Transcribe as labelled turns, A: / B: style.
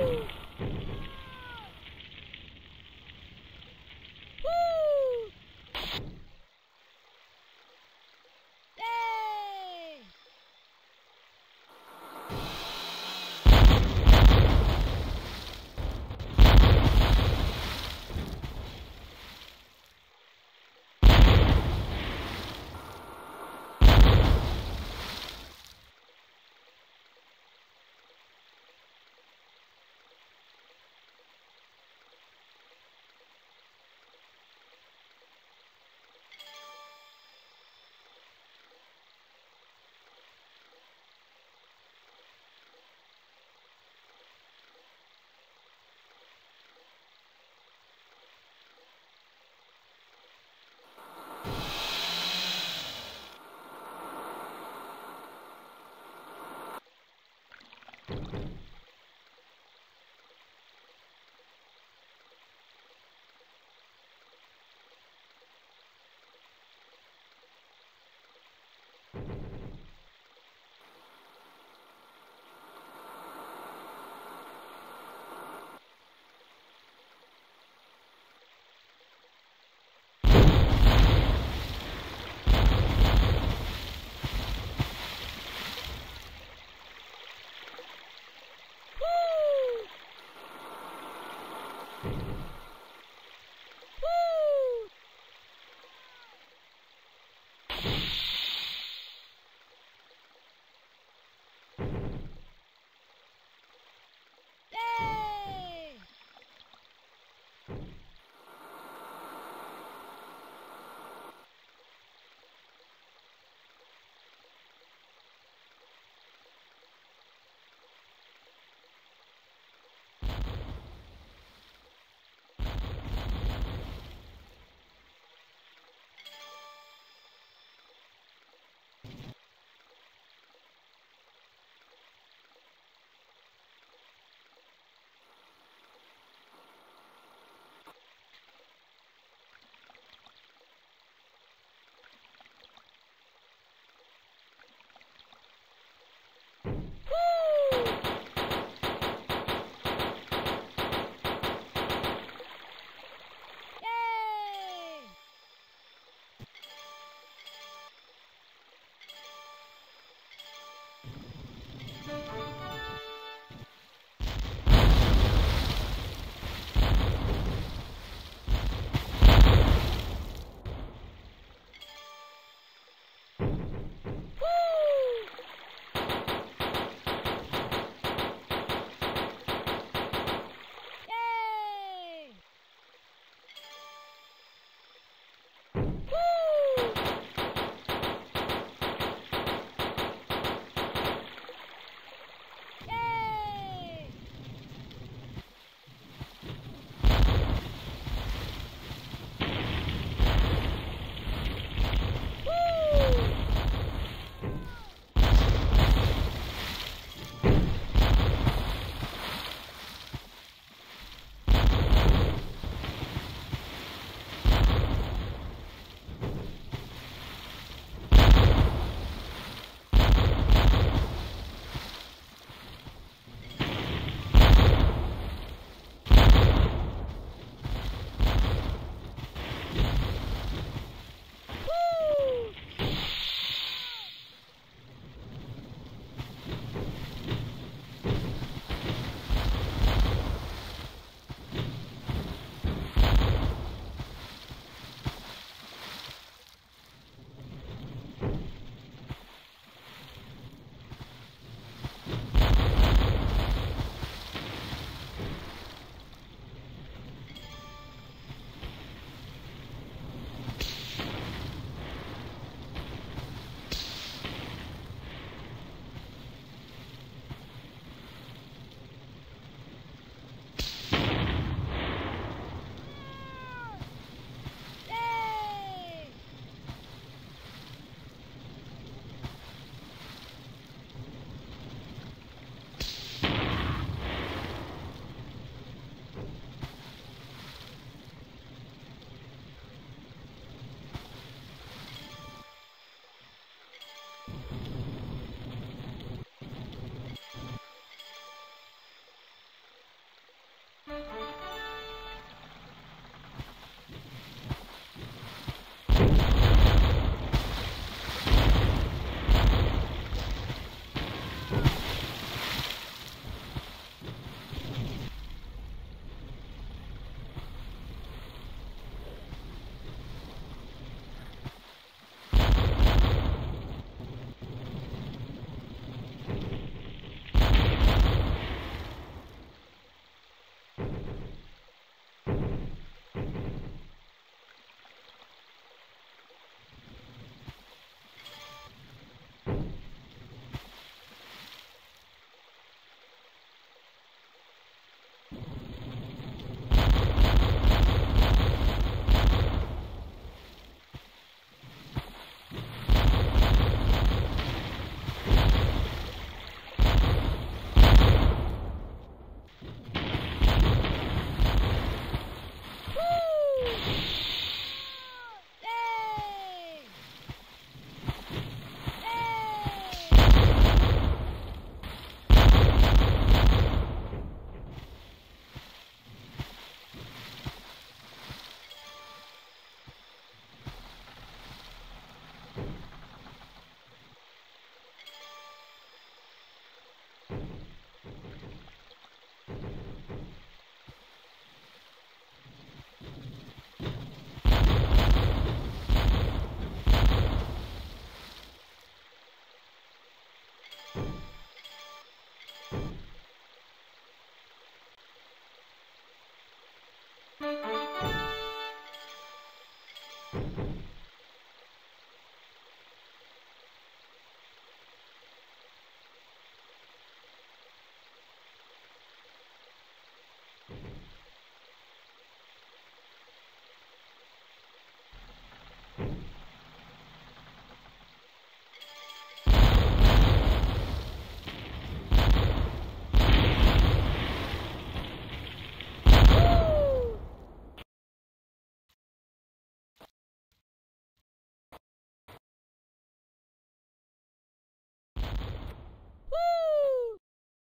A: Woo!